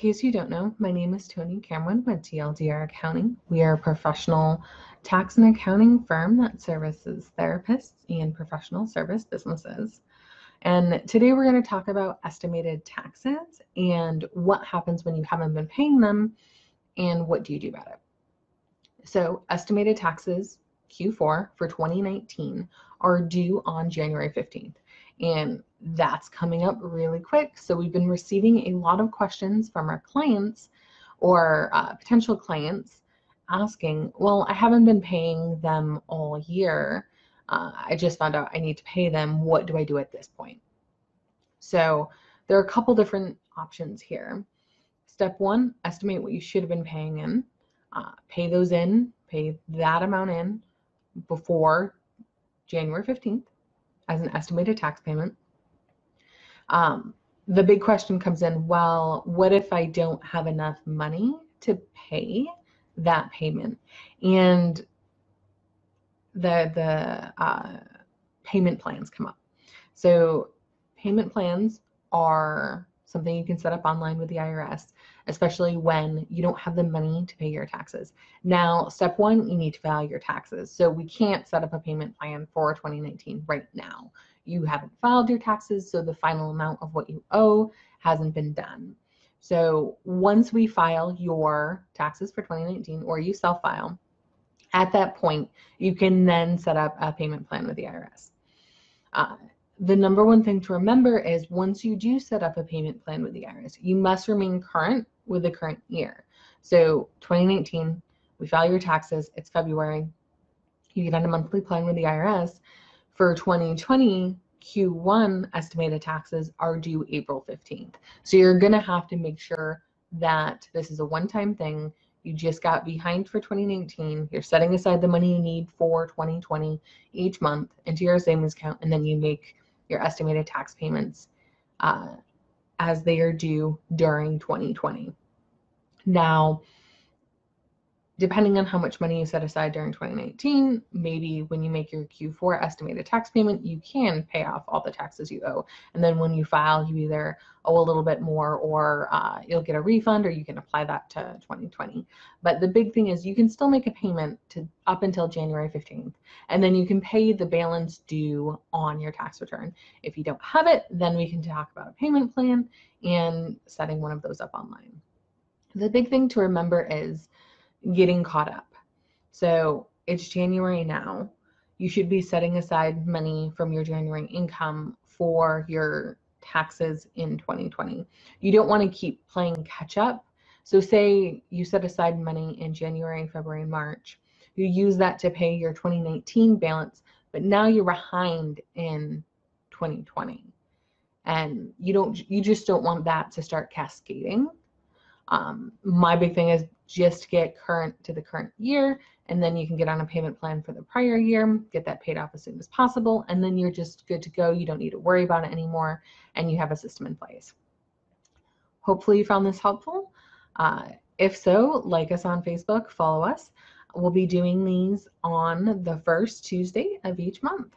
case you don't know, my name is Toni Cameron with TLDR Accounting. We are a professional tax and accounting firm that services therapists and professional service businesses. And today we're going to talk about estimated taxes and what happens when you haven't been paying them and what do you do about it. So, estimated taxes Q4 for 2019 are due on January 15th. And that's coming up really quick. So we've been receiving a lot of questions from our clients or uh, potential clients asking, well, I haven't been paying them all year. Uh, I just found out I need to pay them. What do I do at this point? So there are a couple different options here. Step one, estimate what you should have been paying in. Uh, pay those in, pay that amount in before January 15th as an estimated tax payment. Um, the big question comes in well, what if I don't have enough money to pay that payment? And the, the uh, payment plans come up. So, payment plans are something you can set up online with the IRS, especially when you don't have the money to pay your taxes. Now, step one, you need to file your taxes. So we can't set up a payment plan for 2019 right now. You haven't filed your taxes, so the final amount of what you owe hasn't been done. So once we file your taxes for 2019 or you self file, at that point, you can then set up a payment plan with the IRS. Uh, the number one thing to remember is once you do set up a payment plan with the IRS, you must remain current with the current year. So 2019, we file your taxes, it's February. You get on a monthly plan with the IRS. For 2020, Q1 estimated taxes are due April 15th. So you're going to have to make sure that this is a one time thing. You just got behind for 2019. You're setting aside the money you need for 2020 each month into your savings account, and then you make your estimated tax payments uh, as they are due during 2020. Now, depending on how much money you set aside during 2019, maybe when you make your Q4 estimated tax payment, you can pay off all the taxes you owe. And then when you file, you either owe a little bit more or uh, you'll get a refund or you can apply that to 2020. But the big thing is you can still make a payment to up until January 15th, and then you can pay the balance due on your tax return. If you don't have it, then we can talk about a payment plan and setting one of those up online. The big thing to remember is getting caught up. So it's January now. You should be setting aside money from your January income for your taxes in 2020. You don't want to keep playing catch up. So, say you set aside money in January, February, March, you use that to pay your 2019 balance, but now you're behind in 2020. And you don't, you just don't want that to start cascading. Um, my big thing is just get current to the current year and then you can get on a payment plan for the prior year get that paid off as soon as possible and then you're just good to go. You don't need to worry about it anymore and you have a system in place. Hopefully you found this helpful. Uh, if so like us on facebook follow us. We'll be doing these on the first tuesday of each month